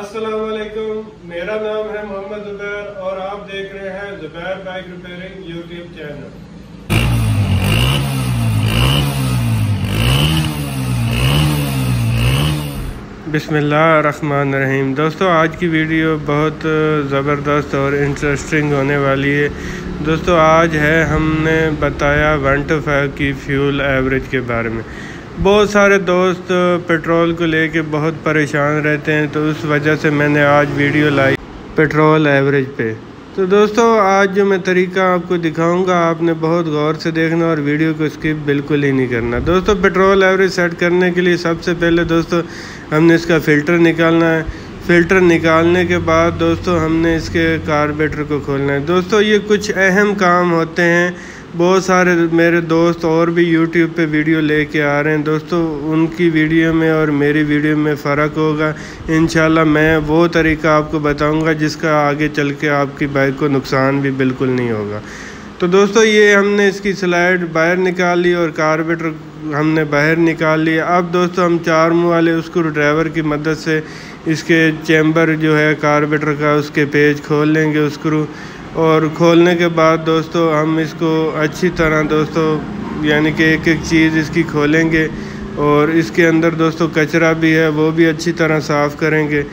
असलकुम मेरा नाम है मोहम्मद जुबैर और आप देख रहे हैं Zubair bike repairing YouTube channel. बिसमीम दोस्तों, आज की वीडियो बहुत ज़बरदस्त और इंटरेस्टिंग होने वाली है। दोस्तों, आज है हमने बताया वन टू फाइव की फ्यूल एवरेज के बारे में। बहुत सारे दोस्त पेट्रोल को लेके बहुत परेशान रहते हैं तो उस वजह से मैंने आज वीडियो लाई पेट्रोल एवरेज पे। तो दोस्तों, आज जो मैं तरीका आपको दिखाऊँगा, आपने बहुत गौर से देखना और वीडियो को स्किप बिल्कुल ही नहीं करना। दोस्तों, पेट्रोल एवरेज सेट करने के लिए सबसे पहले दोस्तों, हमने इसका फ़िल्टर निकालना है। फ़िल्टर निकालने के बाद दोस्तों, हमने इसके कार्बेटर को खोलना है। दोस्तों, ये कुछ अहम काम होते हैं बहुत सारे मेरे दोस्त और भी यूट्यूब पे वीडियो लेके आ रहे हैं। दोस्तों, उनकी वीडियो में और मेरी वीडियो में फ़र्क होगा। इन मैं वो तरीका आपको बताऊँगा जिसका आगे चल के आपकी बाइक को नुकसान भी बिल्कुल नहीं होगा। तो दोस्तों, ये हमने इसकी स्लाइड बाहर निकाल ली और कार्बेटर हमने बाहर निकाल। लिया अब दोस्तों, हम चार मुँह वाले उसको ड्राइवर की मदद से इसके चैम्बर जो है कार्बेटर का उसके पेज खोल लेंगे। उसको और खोलने के बाद दोस्तों, हम इसको अच्छी तरह दोस्तों, यानी कि एक एक चीज़ इसकी खोलेंगे और इसके अंदर दोस्तों कचरा भी है, वो भी अच्छी तरह साफ़ करेंगे।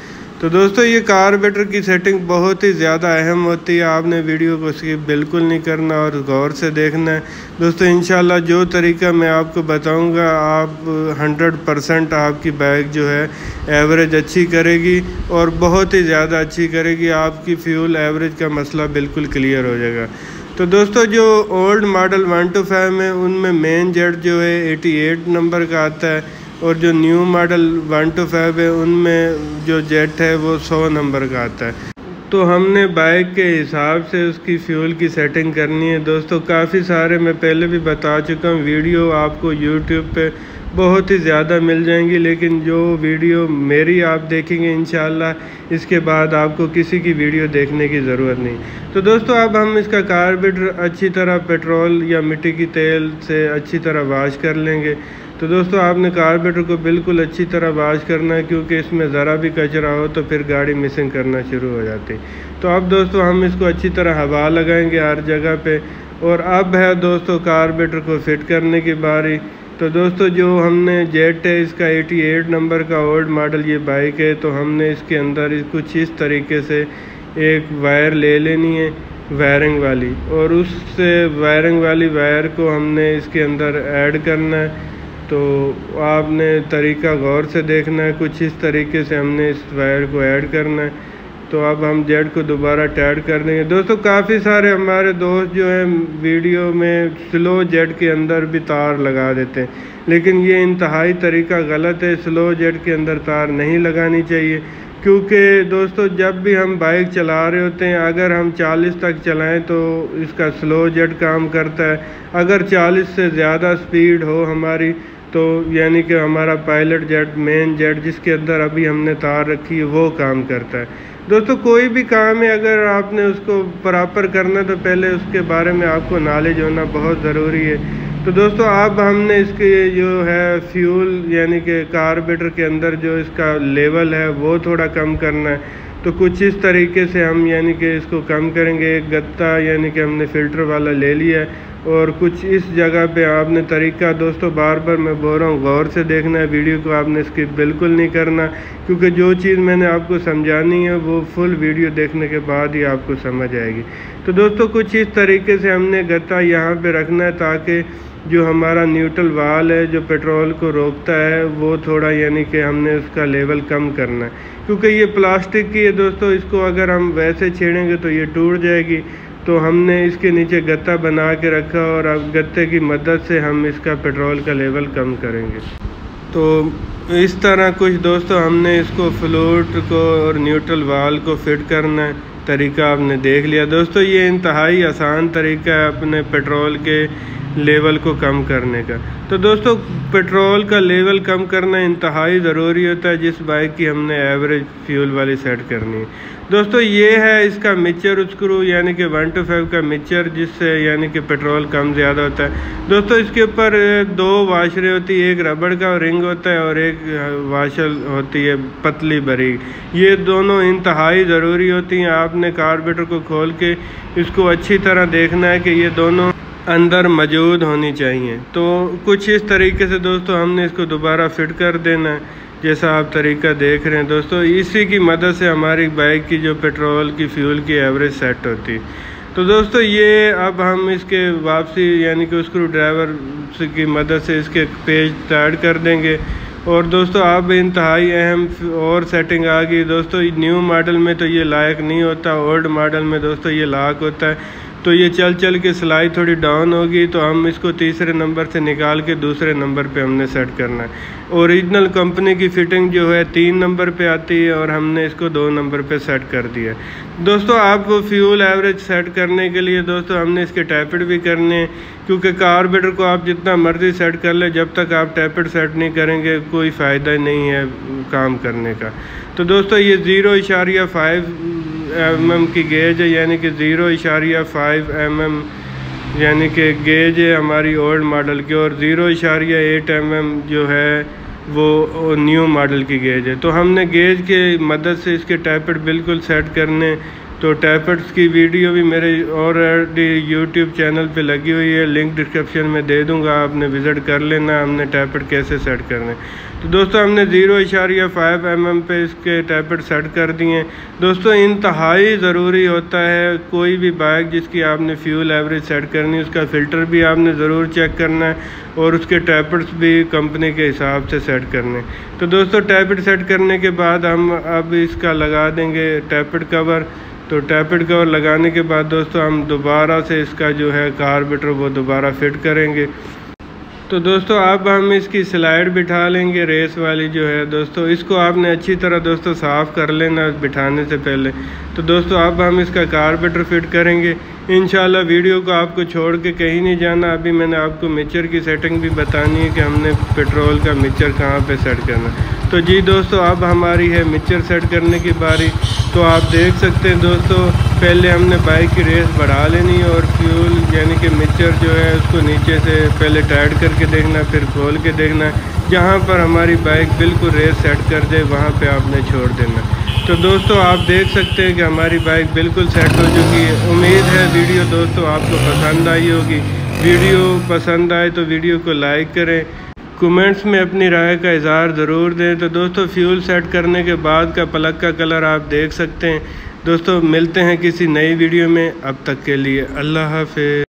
तो दोस्तों, ये कार्बेटर की सेटिंग बहुत ही ज़्यादा अहम होती है। आपने वीडियो को स्किप बिल्कुल नहीं करना और गौर से देखना है। दोस्तों इन जो तरीका मैं आपको बताऊँगा, आप 100 परसेंट आपकी बाइक जो है एवरेज अच्छी करेगी और बहुत ही ज़्यादा अच्छी करेगी। आपकी फ्यूल एवरेज का मसला बिल्कुल क्लियर हो जाएगा। तो दोस्तों, जो old model one two five में उनमें मेन जेट जो है एटी नंबर का आता है। और जो new model one two five है, उनमें जो जेट है, वो सौ नंबर का आता है। तो हमने बाइक के हिसाब से उसकी फ्यूल की सेटिंग करनी है। दोस्तों, काफ़ी सारे मैं पहले भी बता चुका हूँ, वीडियो आपको यूट्यूब पे बहुत ही ज़्यादा मिल जाएँगी, लेकिन जो वीडियो मेरी आप देखेंगे इन इसके बाद आपको किसी की वीडियो देखने की ज़रूरत नहीं। तो दोस्तों, अब हम इसका कार्बेटर अच्छी तरह पेट्रोल या मिट्टी की तेल से अच्छी तरह वाश कर लेंगे। तो दोस्तों, आपने कार्बेटर को बिल्कुल अच्छी तरह वाश करना है, क्योंकि इसमें ज़रा भी कचरा हो तो फिर गाड़ी मिसिंग करना शुरू हो जाती तो अब दोस्तों, हम इसको अच्छी तरह हवा लगाएँगे हर जगह पे, और अब है दोस्तों कार्बेटर को फिट करने की बारी। तो दोस्तों, जो हमने जेट है, इसका 88 नंबर का ओल्ड मॉडल ये बाइक है तो हमने इसके अंदर कुछ इस तरीके से एक वायर ले लेनी है वायरिंग वाली। और उससे वायरिंग वाली वायर को हमने इसके अंदर ऐड करना है। तो आपने तरीका गौर से देखना है, कुछ इस तरीके से हमने इस वायर को ऐड करना है। तो अब हम जेड को दोबारा टैड कर देंगे। दोस्तों, काफ़ी सारे हमारे दोस्त जो हैं, वीडियो में स्लो जेड के अंदर भी तार लगा देते हैं। लेकिन ये इंतहाई तरीका गलत है, स्लो जेड के अंदर तार नहीं लगानी चाहिए। क्योंकि दोस्तों, जब भी हम बाइक चला रहे होते हैं, अगर हम 40 तक चलाएँ तो इसका स्लो जेड काम करता है। अगर 40 से ज़्यादा स्पीड हो हमारी तो यानी कि हमारा पायलट जेट, मेन जेट जिसके अंदर अभी हमने तार रखी है, वो काम करता है। दोस्तों, कोई भी काम है, अगर आपने उसको प्रॉपर करना तो पहले उसके बारे में आपको नॉलेज होना बहुत ज़रूरी है। तो दोस्तों, अब हमने इसके जो है फ्यूल यानी कि कार्बेटर के अंदर जो इसका लेवल है, वो थोड़ा कम करना है। तो कुछ इस तरीके से हम यानी कि इसको कम करेंगे। एक गत्ता यानी कि हमने फ़िल्टर वाला ले लिया और कुछ इस जगह पे आपने तरीका दोस्तों बार बार मैं बोल रहा हूँ, गौर से देखना है, वीडियो को आपने स्किप बिल्कुल नहीं करना, क्योंकि जो चीज़ मैंने आपको समझानी है, वो फुल वीडियो देखने के बाद ही आपको समझ आएगी। तो दोस्तों कुछ इस तरीके से हमने गत्ता यहाँ पर रखना है ताकि जो हमारा न्यूट्रल वाल है, जो पेट्रोल को रोकता है, वो थोड़ा यानी कि हमने उसका लेवल कम करना है। क्योंकि ये प्लास्टिक की है दोस्तों, इसको अगर हम वैसे छेड़ेंगे तो ये टूट जाएगी। तो हमने इसके नीचे गत्ता बना के रखा और अब गत्ते की मदद से हम इसका पेट्रोल का लेवल कम करेंगे। तो इस तरह कुछ दोस्तों, हमने इसको फ्लूट को और न्यूट्रल वाल को फिट करना है। तरीका आपने देख लिया। दोस्तों, ये इंतहाई आसान तरीका है अपने पेट्रोल के लेवल को कम करने का। तो दोस्तों, पेट्रोल का लेवल कम करना इंतहाई ज़रूरी होता है, जिस बाइक की हमने एवरेज फ्यूल वाली सेट करनी है। दोस्तों, ये है इसका मिक्सचर स्क्रू, यानी कि वन टू फाइव का मिक्सचर, जिससे यानी कि पेट्रोल कम ज़्यादा होता है। दोस्तों, इसके ऊपर दो वाशरें होती है, एक रबड़ का रिंग होता है और एक वाशल होती है, पतली बरी। ये दोनों इंतहाई ज़रूरी होती हैं। आपने कार्बेटर को खोल के इसको अच्छी तरह देखना है कि ये दोनों अंदर मौजूद होनी चाहिए। तो कुछ इस तरीके से दोस्तों हमने इसको दोबारा फिट कर देना है, जैसा आप तरीका देख रहे हैं दोस्तों। इसी की मदद से हमारी बाइक की जो पेट्रोल की फ्यूल की एवरेज सेट होती। तो दोस्तों ये अब हम इसके वापसी, यानी कि स्क्रू ड्राइवर की मदद से इसके पेज टाइट कर देंगे। और दोस्तों अब इंतहाई अहम और सेटिंग आ गई। दोस्तों न्यू मॉडल में तो ये लायक नहीं होता ओल्ड मॉडल में दोस्तों ये लाक होता है। तो ये चल चल के सिलाई थोड़ी डाउन होगी तो हम इसको तीसरे नंबर से निकाल के दूसरे नंबर पे हमने सेट करना है। ओरिजिनल कंपनी की फ़िटिंग जो है, तीन नंबर पे आती है और हमने इसको दो नंबर पे सेट कर दिया दोस्तों, आपको फ्यूल एवरेज सेट करने के लिए दोस्तों, हमने इसके टैपेड भी करने हैं, क्योंकि कार्बेटर को आप जितना मर्ज़ी सेट कर ले, जब तक आप टैपेड सेट नहीं करेंगे, कोई फ़ायदा नहीं है काम करने का। तो दोस्तों, ये ज़ीरो इशारिया फाइव एम एम की गेज है, यानी कि ज़ीरो इशारिया फाइव एम एम यानी कि गेज है हमारी ओल्ड मॉडल की, और ज़ीरो इशारिया एट एम एम जो है, वो न्यू मॉडल की गेज है। तो हमने गेज के मदद से इसके टाइपर बिल्कुल सेट करने तो टैपेड्स की वीडियो भी मेरे ऑलरेडी यूट्यूब चैनल पे लगी हुई है। लिंक डिस्क्रिप्शन में दे दूँगा। आपने विज़िट कर लेना। हमने टैपेड कैसे सेट करने तो दोस्तों, हमने ज़ीरो इशारिया फाइव एम एम पे इसके टैपेड सेट कर दिए दोस्तों, इंतहाई ज़रूरी होता है कोई भी बाइक जिसकी आपने फ्यूल एवरेज सेट करनी है, उसका फ़िल्टर भी आपने ज़रूर चेक करना है और उसके टैपेड्स भी कंपनी के हिसाब से सेट करने तो दोस्तों टैपेड सेट करने के बाद हम अब इसका लगा देंगे टैपेड कवर तो टैपेड कवर लगाने के बाद दोस्तों हम दोबारा से इसका जो है कार्बेटर वो दोबारा फिट करेंगे। तो दोस्तों अब हम इसकी स्लाइड बिठा लेंगे रेस वाली जो है। दोस्तों इसको आपने अच्छी तरह दोस्तों साफ़ कर लेना बिठाने से पहले। तो दोस्तों अब हम इसका कार्बेटर फिट करेंगे। इन वीडियो को आपको छोड़ के कहीं नहीं जाना। अभी मैंने आपको मिक्सर की सेटिंग भी बतानी है कि हमने पेट्रोल का मिक्सर कहाँ पे सेट करना तो जी दोस्तों, अब हमारी है मिक्सर सेट करने की बारी। तो आप देख सकते हैं दोस्तों, पहले हमने बाइक की रेस बढ़ा लेनी और फ्यूल, यानी कि मिक्सर जो है, उसको नीचे से पहले टाइट करके देखना, फिर खोल के देखना। जहाँ पर हमारी बाइक बिल्कुल रेस सेट कर दे, वहाँ पे आपने छोड़ देना। तो दोस्तों, आप देख सकते हैं कि हमारी बाइक बिल्कुल सेट हो चुकी है। उम्मीद है वीडियो दोस्तों, आपको पसंद आई होगी। वीडियो पसंद आए तो वीडियो को लाइक करें कमेंट्स में अपनी राय का इजहार ज़रूर दें। तो दोस्तों फ्यूल सेट करने के बाद का प्लग का कलर आप देख सकते हैं। दोस्तों, मिलते हैं किसी नई वीडियो में। अब तक के लिए अल्लाह हाफिज़।